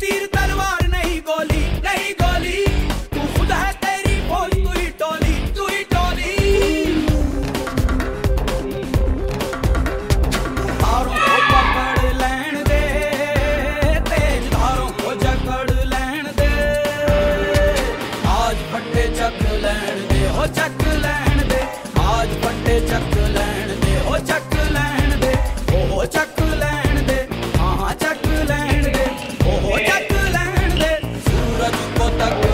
तीर तलवार नहीं गोली नहीं गोली। तू खुद है तेरी तू ही टोली, तू ही टोली। पकड़ लेन दे, तेज धारों को जकड़ दे। आज फटे चक लेन दे हो चक लैण दे। आज फटे चक लेन hasta